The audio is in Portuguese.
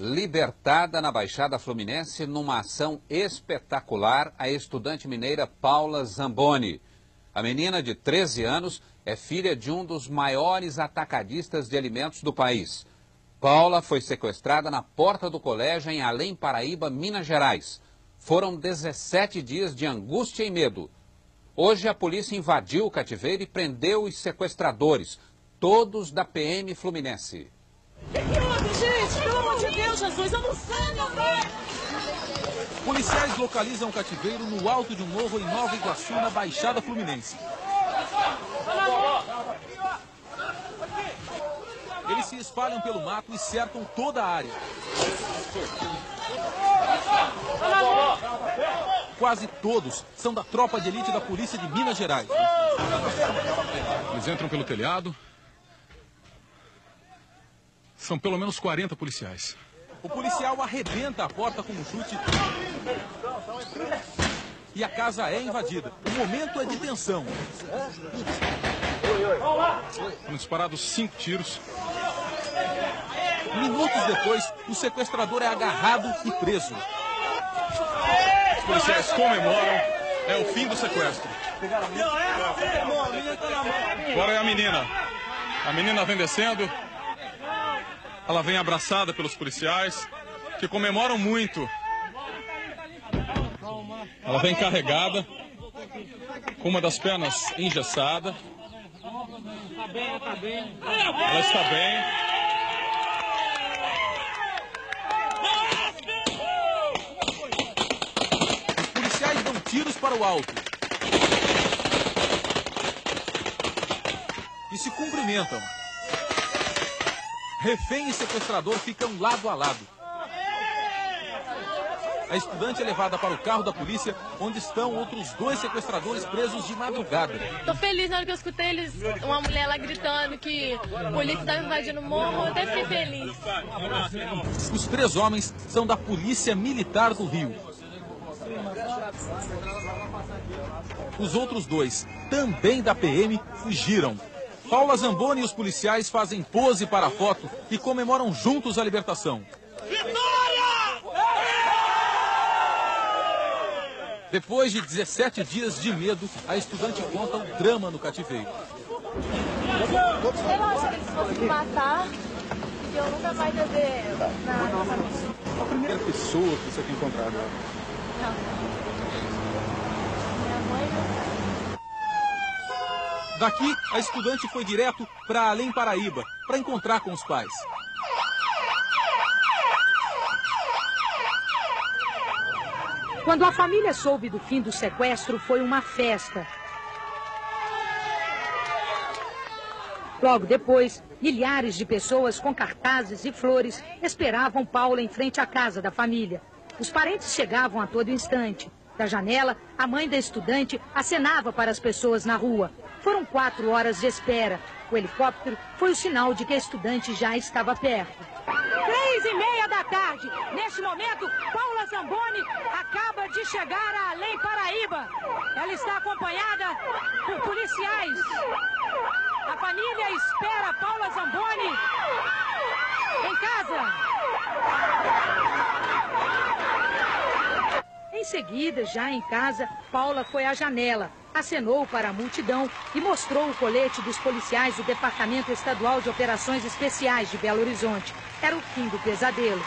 Libertada na Baixada Fluminense numa ação espetacular, a estudante mineira Paula Zamboni. A menina de 13 anos é filha de um dos maiores atacadistas de alimentos do país. Paula foi sequestrada na porta do colégio em Além Paraíba, Minas Gerais. Foram 17 dias de angústia e medo. Hoje a polícia invadiu o cativeiro e prendeu os sequestradores, todos da PM Fluminense. O que, que houve, gente? Pelo amor de Deus, Jesus, eu não sei, meu pai! Policiais localizam o cativeiro no alto de um morro em Nova Iguaçu, na Baixada Fluminense. Eles se espalham pelo mato e cercam toda a área. Quase todos são da tropa de elite da polícia de Minas Gerais. Eles entram pelo telhado. São pelo menos 40 policiais. O policial arrebenta a porta com um chute. E a casa é invadida. O momento é de tensão. Foram disparados cinco tiros. Minutos depois, o sequestrador é agarrado e preso. Os policiais comemoram. É o fim do sequestro. Agora é a menina. A menina vem descendo. Ela vem abraçada pelos policiais, que comemoram muito. Ela vem carregada, com uma das pernas engessada. Ela está bem. Os policiais dão tiros para o alto. E se cumprimentam. Refém e sequestrador ficam lado a lado. A estudante é levada para o carro da polícia, onde estão outros dois sequestradores presos de madrugada. Tô feliz na hora que eu escutei eles, uma mulher lá gritando que a polícia estava invadindo o morro, eu até fiquei feliz. Os três homens são da Polícia Militar do Rio. Os outros dois, também da PM, fugiram. Paula Zamboni e os policiais fazem pose para a foto e comemoram juntos a libertação. Depois de 17 dias de medo, a estudante conta o drama no cativeiro. Eu acho que eles fossem me matar e eu nunca mais ver nada. A primeira pessoa que você tem encontrado. Não. Minha mãe não Daqui, a estudante foi direto para Além Paraíba, para encontrar com os pais. Quando a família soube do fim do sequestro, foi uma festa. Logo depois, milhares de pessoas com cartazes e flores esperavam Paula em frente à casa da família. Os parentes chegavam a todo instante. Da janela, a mãe da estudante acenava para as pessoas na rua. Foram quatro horas de espera. O helicóptero foi o sinal de que a estudante já estava perto. Três e meia da tarde. Neste momento, Paula Zamboni acaba de chegar a Além Paraíba. Ela está acompanhada por policiais. A família espera Paula Zamboni em casa. Seguida, já em casa, Paula foi à janela, acenou para a multidão e mostrou o colete dos policiais do Departamento Estadual de Operações Especiais de Belo Horizonte. Era o fim do pesadelo.